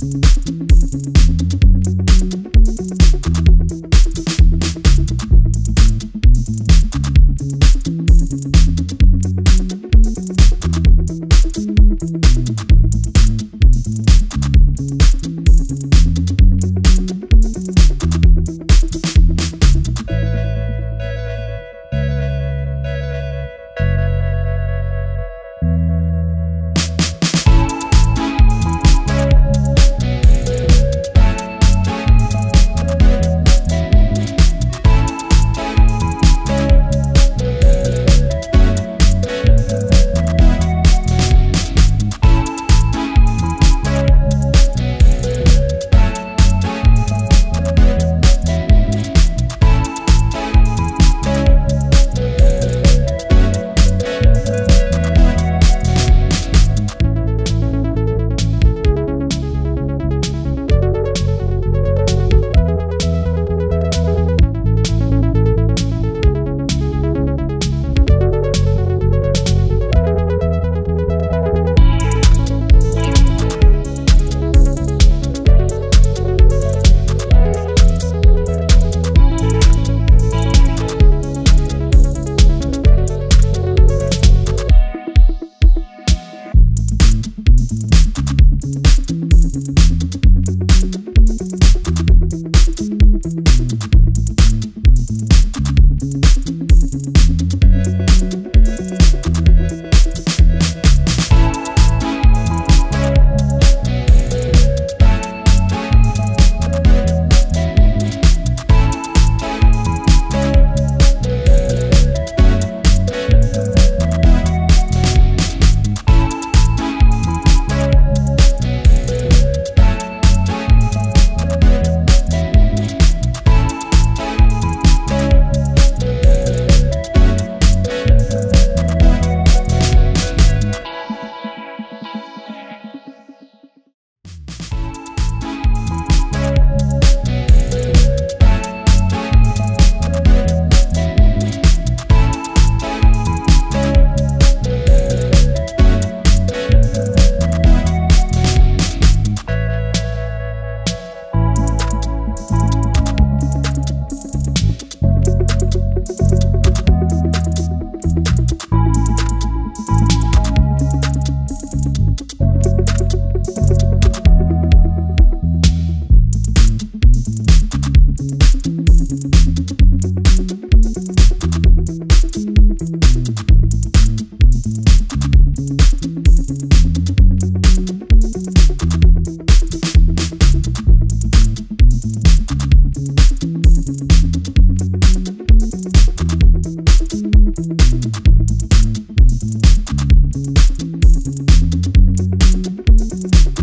thank Thank you.